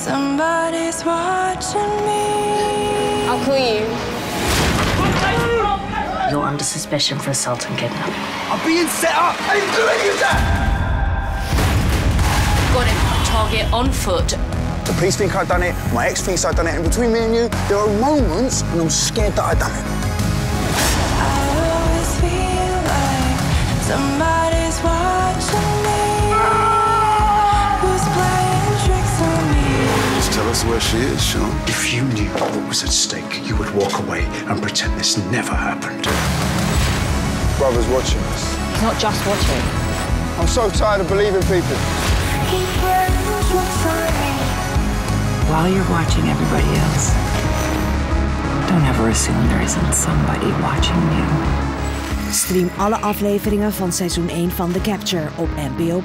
somebody's watching me. I'll kill you. You're under suspicion for assault and kidnapping. I'm being set up. I didn't do any of that. Got him. Target on foot. The police think I've done it. My ex thinks I've done it. And between me and you, there are moments when I'm scared that I've done it. I always feel like somebody's Just where she is, Shaun. If you knew what was at stake, you would walk away and pretend this never happened. Brother's watching us. He's not just watching. I'm so tired of believing people. Keep playing tricks on me. While you're watching everybody else, don't ever assume there isn't somebody watching you. Stream alle afleveringen van seizoen 1 van The Capture op NPO+.